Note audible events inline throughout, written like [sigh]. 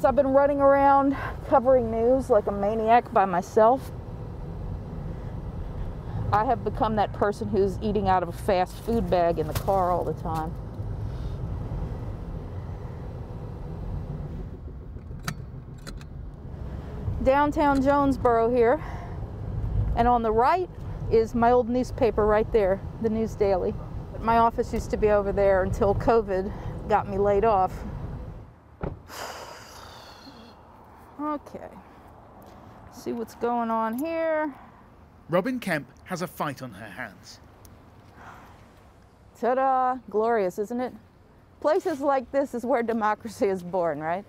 So I've been running around covering news like a maniac by myself. I have become that person who's eating out of a fast food bag in the car all the time. Downtown Jonesboro here. And on the right is my old newspaper right there, the News Daily. My office used to be over there until COVID got me laid off. Okay. See what's going on here. Robin Kemp has a fight on her hands. Ta da! Glorious, isn't it? Places like this is where democracy is born, right?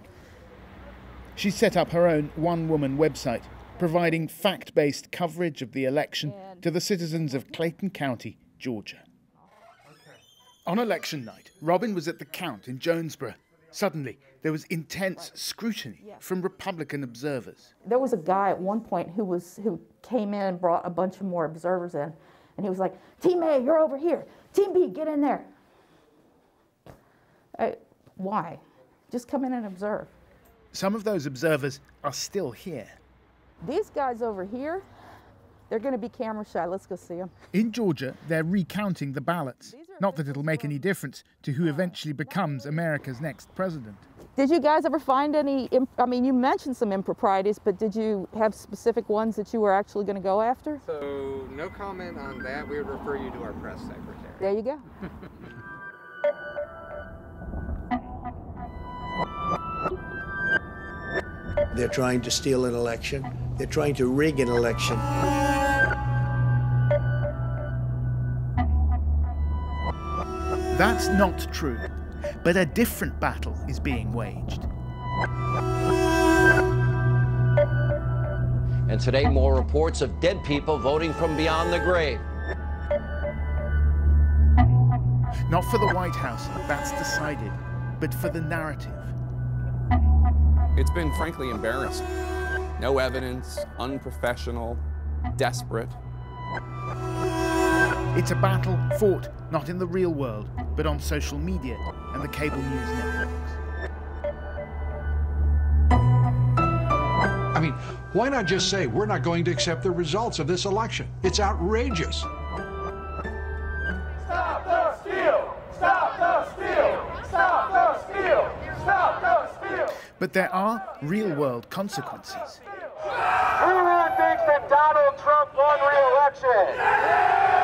She set up her own one woman website, providing fact based coverage of the election to the citizens of Clayton County, Georgia. On election night, Robin was at the count in Jonesboro. Suddenly, there was intense scrutiny from Republican observers. There was a guy at one point who was who came in and brought a bunch of more observers in, and he was like, "Team A, you're over here. Team B, get in there." I, why? Just come in and observe. Some of those observers are still here. These guys over here, they're going to be camera shy. Let's go see them. In Georgia, they're recounting the ballots. Not that it'll make any difference to who eventually becomes America's next president. Did you guys ever find any? I mean, you mentioned some improprieties, but did you have specific ones that you were actually going to go after? So, no comment on that. We would refer you to our press secretary. There you go. [laughs] They're trying to steal an election. They're trying to rig an election. That's not true. But a different battle is being waged. And today, more reports of dead people voting from beyond the grave. Not for the White House, that's decided, but for the narrative. It's been frankly embarrassing. No evidence, unprofessional, desperate. It's a battle fought not in the real world, but on social media and the cable news networks. I mean, why not just say we're not going to accept the results of this election? It's outrageous. Stop the steal! Stop the steal! Stop the steal! Stop the steal! But there are real world consequences. Who thinks that Donald Trump won re-election?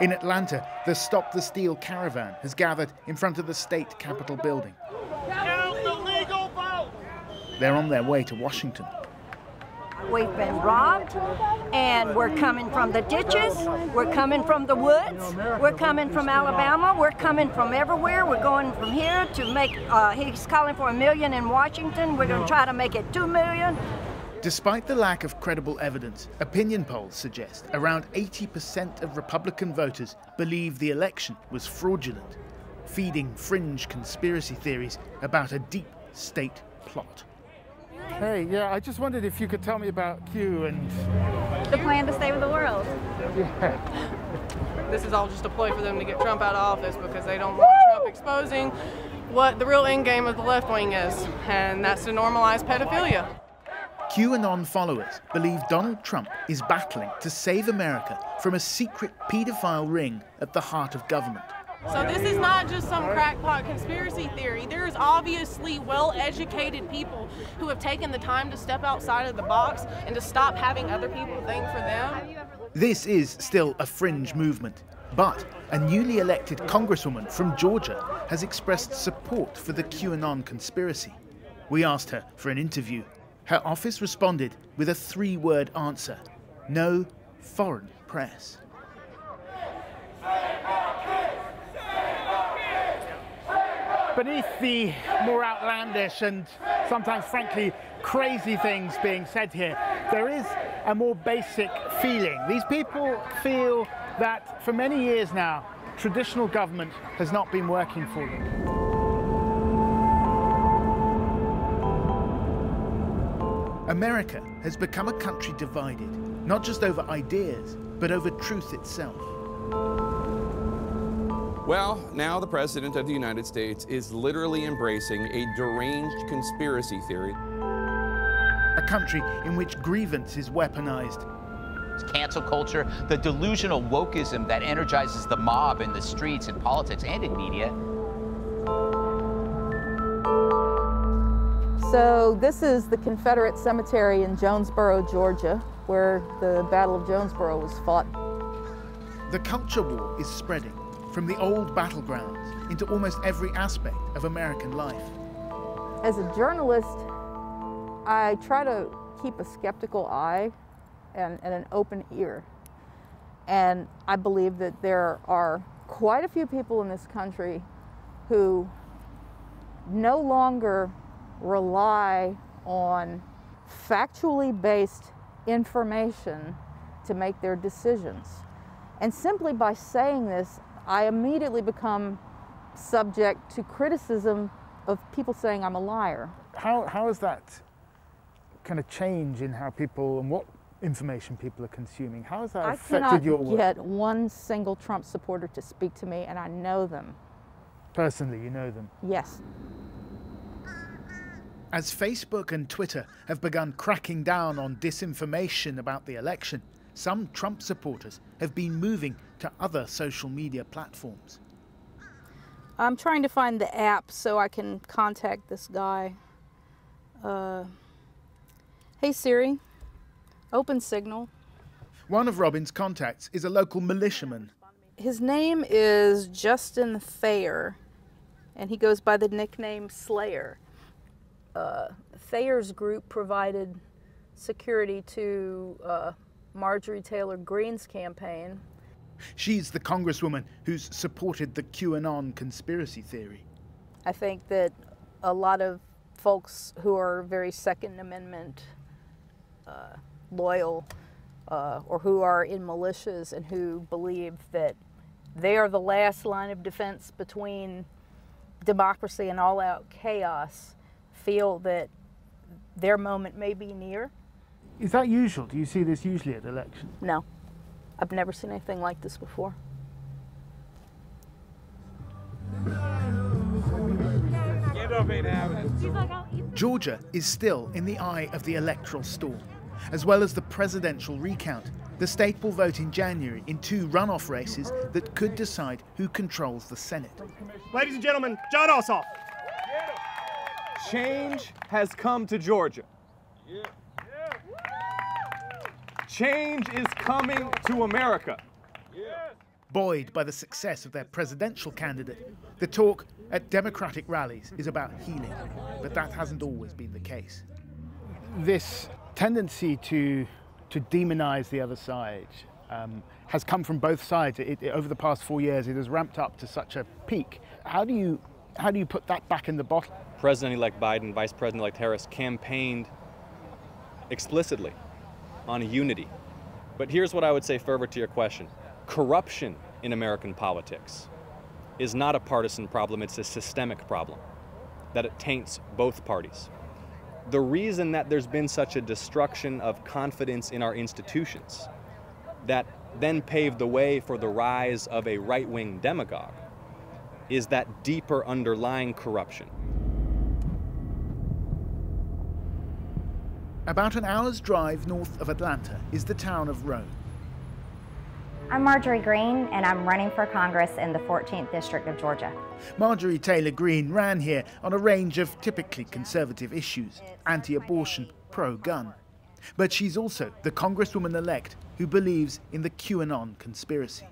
In Atlanta, the Stop the Steal caravan has gathered in front of the state capitol building. They're on their way to Washington. We've been robbed, and we're coming from the ditches, we're coming from the woods, we're coming from Alabama, we're coming from everywhere. We're going from here to make, uh, he's calling for a million in Washington. We're going to try to make it two million. Despite the lack of credible evidence, opinion polls suggest around 80% of Republican voters believe the election was fraudulent, feeding fringe conspiracy theories about a deep state plot. Hey, yeah, I just wondered if you could tell me about QAnon. The plan to save the world. Yeah. This is all just a ploy for them to get Trump out of office because they don't want Trump exposing what the real end game of the left wing is, and that's to normalize pedophilia. QAnon followers believe Donald Trump is battling to save America from a secret paedophile ring at the heart of government. So this is not just some crackpot conspiracy theory. There's obviously well-educated people who have taken the time to step outside of the box and to stop having other people think for them. This is still a fringe movement, but a newly elected congresswoman from Georgia has expressed support for the QAnon conspiracy. We asked her for an interview her office responded with a three word answer no foreign press. Beneath the more outlandish and sometimes, frankly, crazy things being said here, there is a more basic feeling. These people feel that for many years now, traditional government has not been working for them. America has become a country divided, not just over ideas, but over truth itself. Well, now the President of the United States is literally embracing a deranged conspiracy theory. A country in which grievance is weaponized. Cancel culture, the delusional wokeism that energizes the mob in the streets, in politics, and in media. So this is the Confederate Cemetery in Jonesboro, Georgia, where the Battle of Jonesboro was fought. The culture war is spreading from the old battlegrounds into almost every aspect of American life. As a journalist, I try to keep a skeptical eye and, and, an open ear. And I believe that there are quite a few people in this country who no longer rely on factually based information to make their decisions. And simply by saying this, I immediately become subject to criticism of people saying I'm a liar. How, how is that kind of change in how people and what information people are consuming? How has that I affected your work? I cannot get one single Trump supporter to speak to me, and I know them. Personally, you know them? Yes. As Facebook and Twitter have begun cracking down on disinformation about the election, some Trump supporters have been moving to other social media platforms. I'm trying to find the app so I can contact this guy. Uh, hey Siri, open signal. One of Robin's contacts is a local militiaman. His name is Justin Thayer, and he goes by the nickname Slayer. Uh, Thayer's group provided security to uh, Marjorie Taylor Greene's campaign. She's the congresswoman who's supported the QAnon conspiracy theory. I think that a lot of folks who are very Second Amendment uh, loyal uh, or who are in militias and who believe that they are the last line of defense between democracy and all out chaos feel that their moment may be near. Is that usual? Do you see this usually at elections? No. I've never seen anything like this before. Georgia is still in the eye of the electoral storm. As well as the presidential recount, the state will vote in January in two runoff races that could decide who controls the Senate. Ladies and gentlemen, Jon Ossoff. Change has come to Georgia. Change is coming to America. Buoyed by the success of their presidential candidate, the talk at Democratic rallies is about healing, but that hasn't always been the case. This tendency to, to demonize the other side um, has come from both sides. It, it, over the past four years, it has ramped up to such a peak. How do you, how do you put that back in the bottle? President-elect Biden, Vice President-elect Harris campaigned explicitly on unity. But here's what I would say further to your question. Corruption in American politics is not a partisan problem, it's a systemic problem, that it taints both parties. The reason that there's been such a destruction of confidence in our institutions that then paved the way for the rise of a right-wing demagogue is that deeper underlying corruption. About an hour's drive north of Atlanta is the town of Rome. I'm Marjorie Greene, and I'm running for Congress in the 14th District of Georgia. Marjorie Taylor Greene ran here on a range of typically conservative issues anti abortion, pro gun. But she's also the Congresswoman elect who believes in the QAnon conspiracy.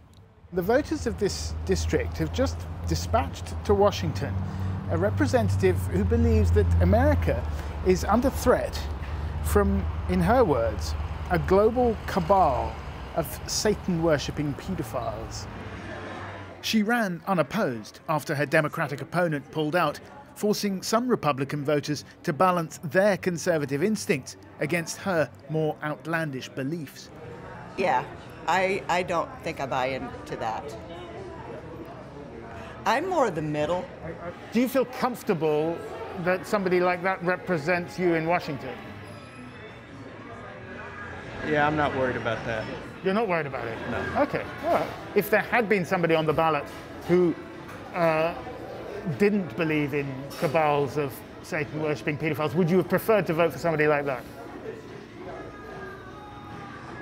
The voters of this district have just dispatched to Washington a representative who believes that America is under threat from, in her words, a global cabal of Satan worshipping paedophiles. She ran unopposed after her Democratic opponent pulled out, forcing some Republican voters to balance their conservative instincts against her more outlandish beliefs. Yeah, I, I don't think I buy into that. I'm more of the middle. Do you feel comfortable that somebody like that represents you in Washington? Yeah, I'm not worried about that. You're not worried about it? No. Okay, all right. If there had been somebody on the ballot who uh, didn't believe in cabals of Satan worshipping paedophiles, would you have preferred to vote for somebody like that?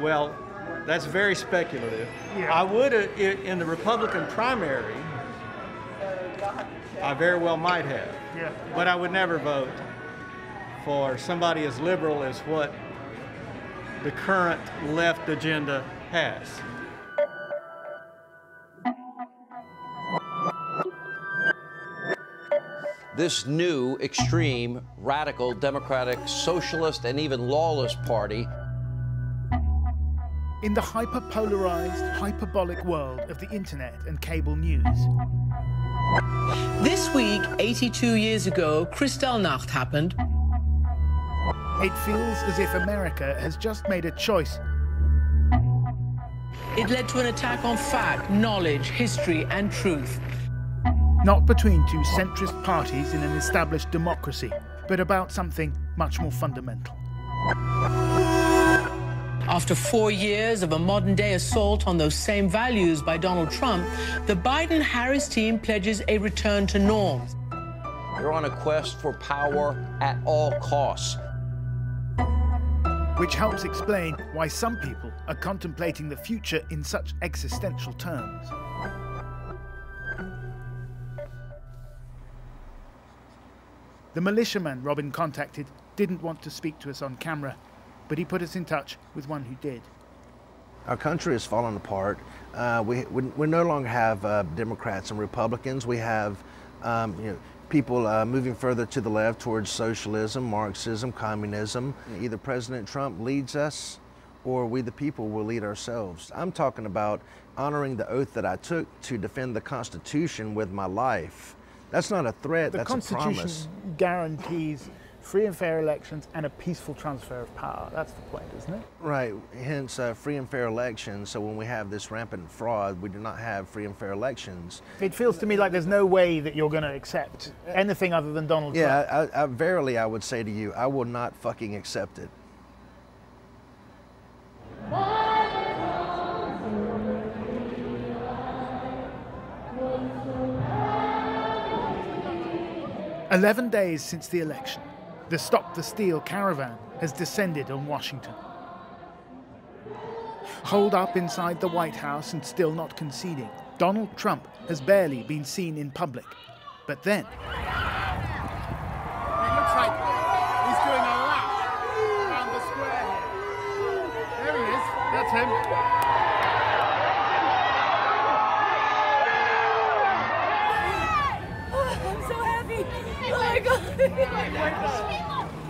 Well, that's very speculative. I would, uh, have, in the Republican primary, I very well might have. Yeah. But I would never vote for somebody as liberal as what the current left agenda has. This new, extreme, radical, democratic, socialist, and even lawless party in the hyper-polarized, hyperbolic world of the internet and cable news. This week, 82 years ago, Kristallnacht happened. It feels as if America has just made a choice. It led to an attack on fact, knowledge, history, and truth. Not between two centrist parties in an established democracy, but about something much more fundamental. After four years of a modern day assault on those same values by Donald Trump, the Biden Harris team pledges a return to norms. They're on a quest for power at all costs. Which helps explain why some people are contemplating the future in such existential terms. The militiaman Robin contacted didn't want to speak to us on camera, but he put us in touch with one who did. Our country has fallen apart. Uh, we, we, we, no longer have uh, Democrats and Republicans. We have um, you know, people uh, moving further to the left towards socialism, Marxism, communism. Either President Trump leads us or we the people will lead ourselves. I'm talking about honoring the oath that I took to defend the Constitution with my life. That's not a threat, the that's Constitution a promise. The Constitution guarantees free and fair elections and a peaceful transfer of power. That's the point, isn't it? Right, hence uh, free and fair elections. So when we have this rampant fraud, we do not have free and fair elections. It feels to me like there's no way that you're going to accept anything other than Donald yeah, Trump. Yeah, I, I, verily I would say to you, I will not fucking accept it. Eleven days since the election, the Stop the Steal caravan has descended on Washington. Holed up inside the White House and still not conceding, Donald Trump has barely been seen in public. But then. It looks like he's doing a lap around the square here. There he is. That's him.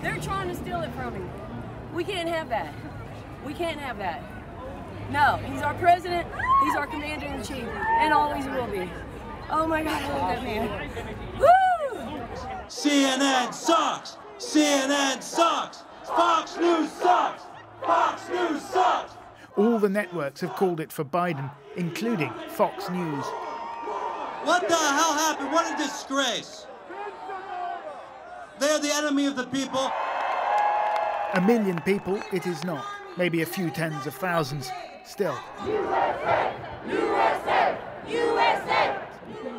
They're trying to steal it from me. We can't have that. We can't have that. No, he's our president, he's our commander in chief, and always will be. Oh my God, I love that man. Woo! CNN sucks. CNN sucks. Fox News sucks. Fox News sucks. All the networks have called it for Biden, including Fox News. What the hell happened? What a disgrace. They're the enemy of the people. A million people, it is not. Maybe a few tens of thousands. Still. USA! USA! USA!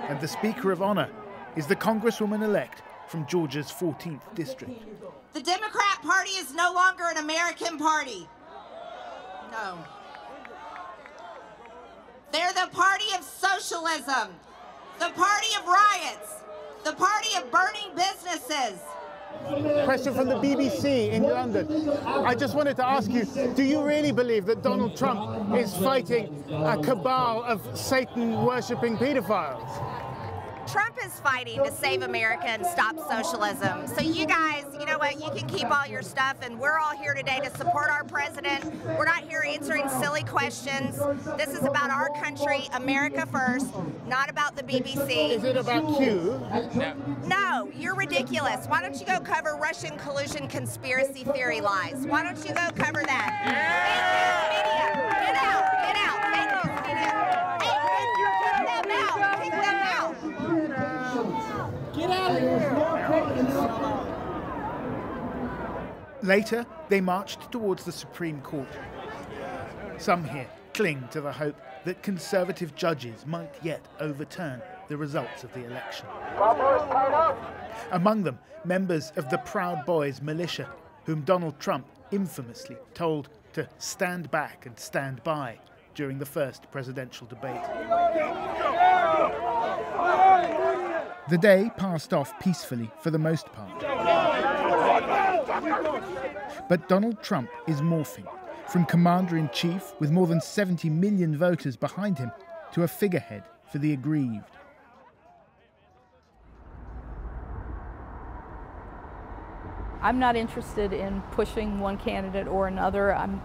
And the Speaker of Honor is the Congresswoman elect from Georgia's 14th district. The Democrat Party is no longer an American party. No. They're the party of socialism, the party of riots, the party of burning businesses. Question from the BBC in London. I just wanted to ask you do you really believe that Donald Trump is fighting a cabal of Satan worshipping paedophiles? Trump is fighting to save America and stop socialism. So you guys, you know what, you can keep all your stuff and we're all here today to support our president. We're not here answering silly questions. This is about our country, America first, not about the BBC. Is it about you? No, you're ridiculous. Why don't you go cover Russian collusion conspiracy theory lies? Why don't you go cover that? Fake news media. Get out, get out. Fake news media. Hey, kick them out. Kick them out. Get out of here. Later, they marched towards the Supreme Court. Some here cling to the hope that conservative judges might yet overturn the results of the election. Among them, members of the Proud Boys militia, whom Donald Trump infamously told to stand back and stand by during the first presidential debate. The day passed off peacefully for the most part. But Donald Trump is morphing from commander in chief with more than 70 million voters behind him to a figurehead for the aggrieved. I'm not interested in pushing one candidate or another. I'm,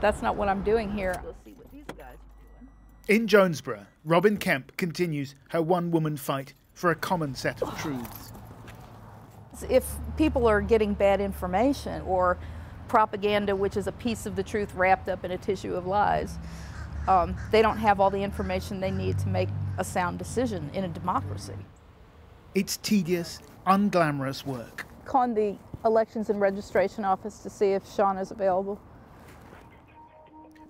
that's not what I'm doing here. In Jonesboro, Robin Kemp continues her one woman fight for a common set of truths. If people are getting bad information or propaganda, which is a piece of the truth wrapped up in a tissue of lies, um, they don't have all the information they need to make a sound decision in a democracy. It's tedious, unglamorous work. Call the elections and registration office to see if Sean is available.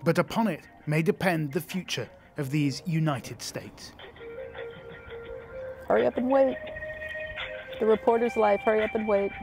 But upon it may depend the future of these United States. Hurry up and wait. The reporter's life, hurry up and wait.